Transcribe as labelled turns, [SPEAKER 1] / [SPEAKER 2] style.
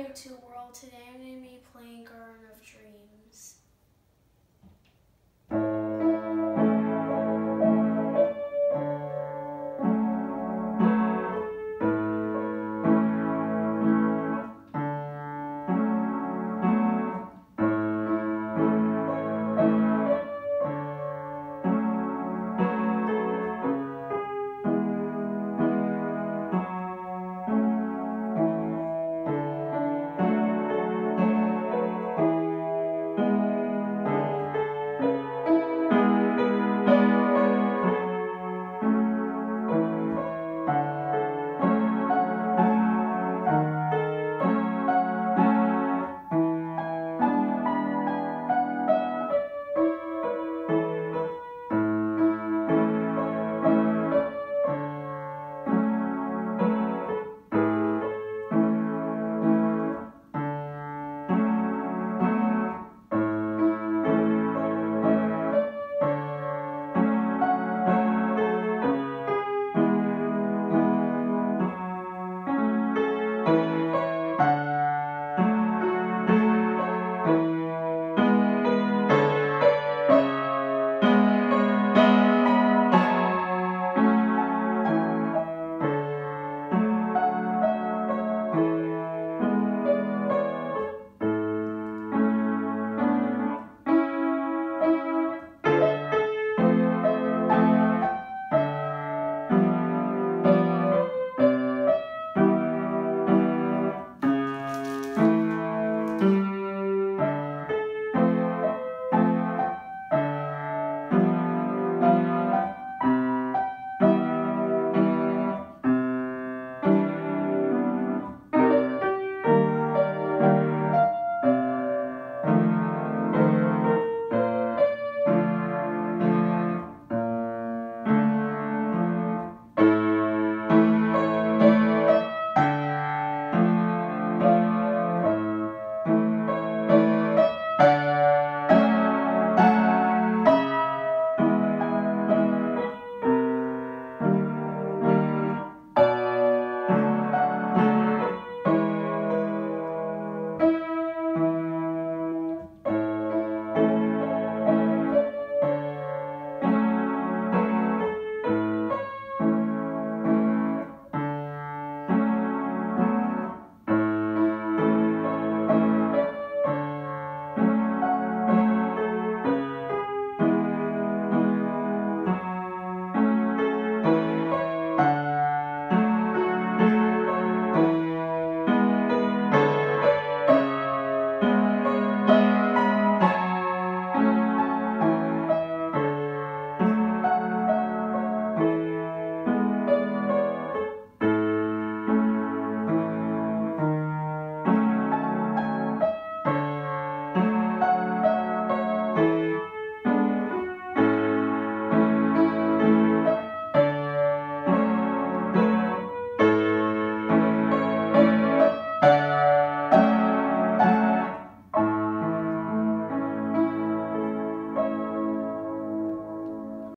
[SPEAKER 1] YouTube world, today I'm going to be playing Garden of Dreams.